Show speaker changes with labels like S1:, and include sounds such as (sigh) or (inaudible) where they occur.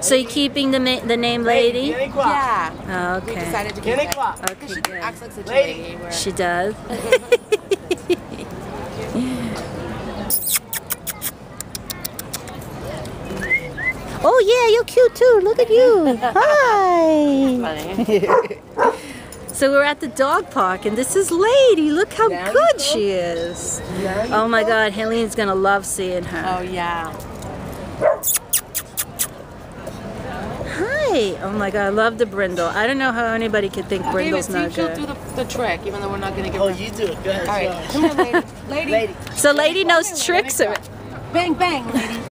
S1: So you're keeping the ma- the name lady?
S2: Yeah. Oh, we
S1: Okay.
S2: decided to keep it.
S1: Okay,
S2: she
S1: good.
S2: acts like such a lady. where-
S1: She does. (laughs) oh yeah, you're cute too. Look at you. Hi. So we're at the dog park, and this is Lady. Look how
S2: Very
S1: good she is. Oh my God, Helene's gonna love seeing her.
S2: Oh yeah.
S1: Hi. Oh my God, I love the brindle. I don't know how anybody could think brindle's
S2: David,
S1: not
S2: see, she'll
S1: good.
S2: do the, the trick, even though we're not gonna give
S3: Oh, you do it. Go ahead.
S2: All right, come here, lady. Lady.
S3: Lady.
S1: So Lady knows tricks of.
S2: Bang bang, lady.